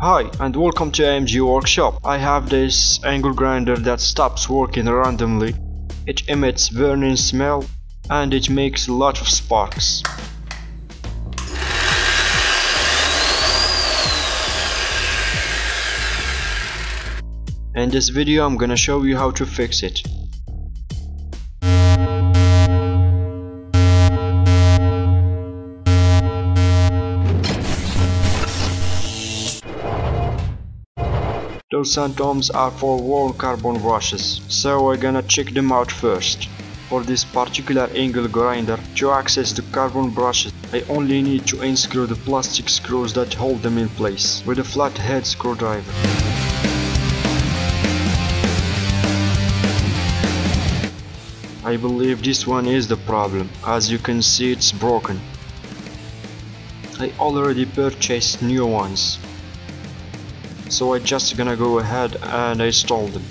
Hi and welcome to AMG Workshop. I have this angle grinder that stops working randomly. It emits burning smell and it makes a lot of sparks. In this video I'm gonna show you how to fix it. Those symptoms are for wall carbon brushes, so we're gonna check them out first. For this particular angle grinder, to access the carbon brushes, I only need to unscrew the plastic screws that hold them in place with a flathead screwdriver. I believe this one is the problem, as you can see it's broken. I already purchased new ones, so I just gonna go ahead and install them.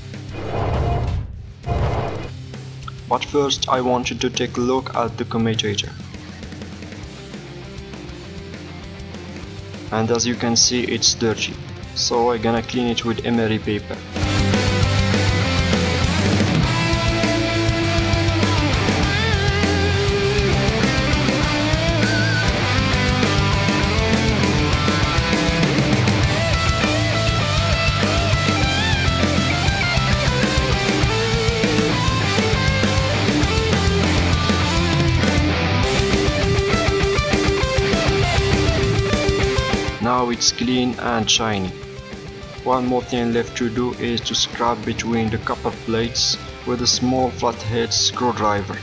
But first I want you to take a look at the commutator. And as you can see it's dirty, so I'm gonna clean it with emery paper. Now it's clean and shiny. One more thing left to do is to scrub between the copper plates with a small flathead screwdriver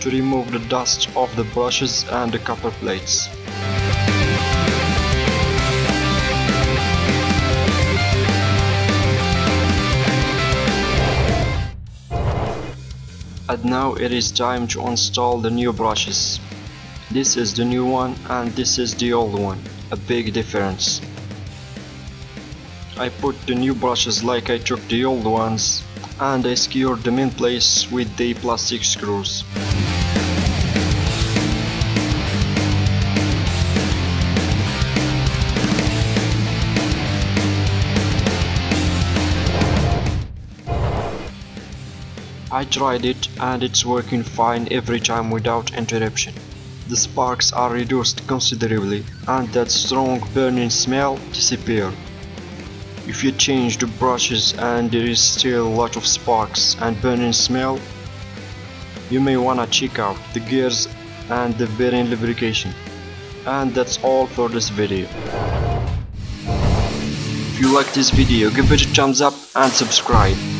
to remove the dust off the brushes and the copper plates. And now it is time to install the new brushes. This is the new one and this is the old one, a big difference. I put the new brushes like I took the old ones and I secured them in place with the plastic screws. I tried it and it's working fine every time without interruption. The sparks are reduced considerably and that strong burning smell disappeared. If you change the brushes and there is still a lot of sparks and burning smell, you may wanna check out the gears and the bearing lubrication. And that's all for this video. If you like this video, give it a thumbs up and subscribe.